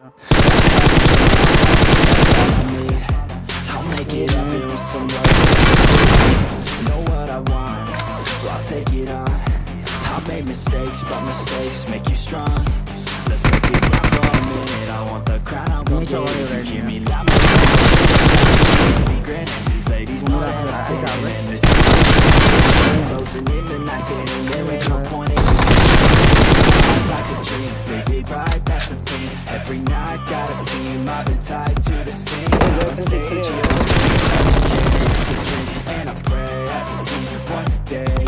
I'll make it happen some Know what I want, so I'll take it on I've made mistakes, but mistakes make you strong Let's make it for a minute I want the crown, I'm get it me Every night got a team, I've been tied to the sink I'm on stage, yeah, I'm dream And I pray as a team, one day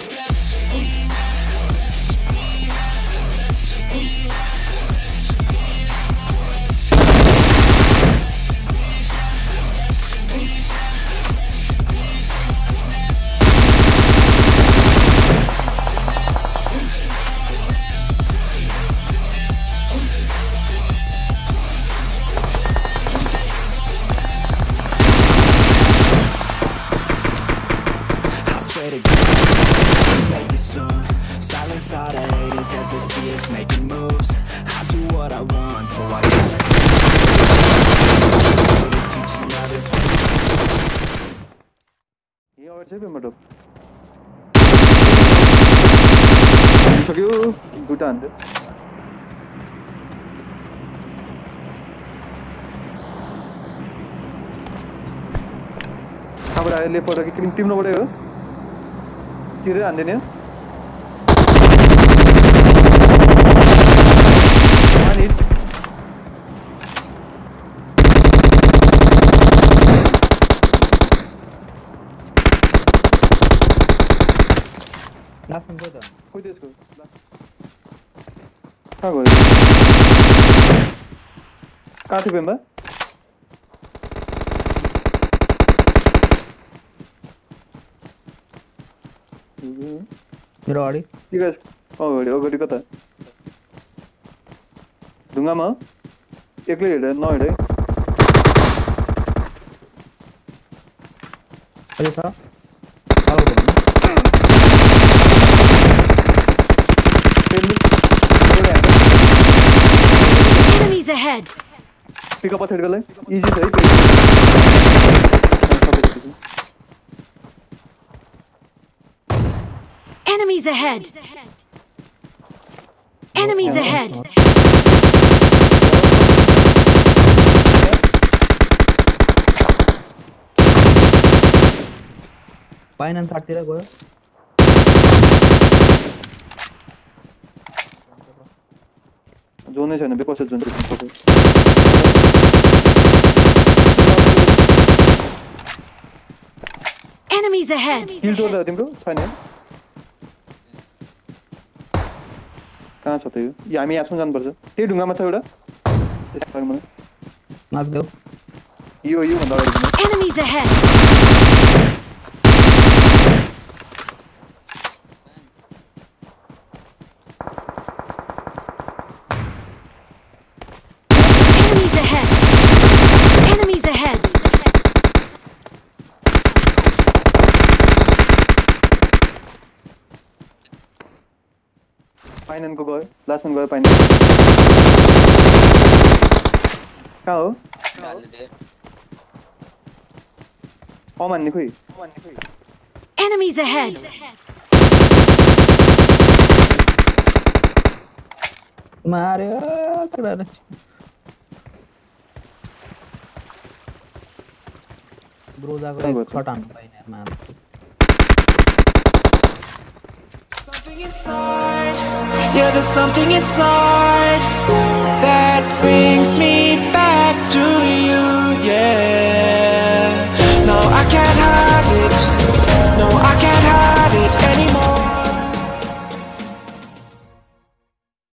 better get, better soon Silence all the haters as they see us making moves I do what I want, so I can't Teaching others ये और चाहिए मतलब सक्यो दुटा हान्थ्यो कहाँबाट आयो लेफ्टबाट कि हो Yürü lan deniyor. Halit. Last one go down. Who this go? Last. क्या बोल रहे हो? कहाँ थे बंदा? मेरो अगाडि ठिक छ अगाडि अगाडि कता ढुङ्गामा एक्लै हिँड नहिँड है अहिले छ Enemies ahead. Pick up a third guy. Easy side. Enemies ahead! Enemies oh, oh, ahead! Finance ಹಾಕ್ತೀರಾ ಗೋಳು ಜೋನೇ ಜನ because zone Enemies ahead! Heal to the team bro, it's fine yeah? कहाँ छ त्यो यो हामी यहाँसम्म जानुपर्छ त्यही ढुङ्गामा छ एउटा त्यसको लागि मलाई यो यो भन्दा अगाडि पाइनको गयो लास्टमा गयो पाइन कहाँ हो अमान नि खोइ Enemies ahead. Mario, claro. Bro जाको छट हान्नु पाइन मार Something inside Yeah, there's something inside That brings me back to you, yeah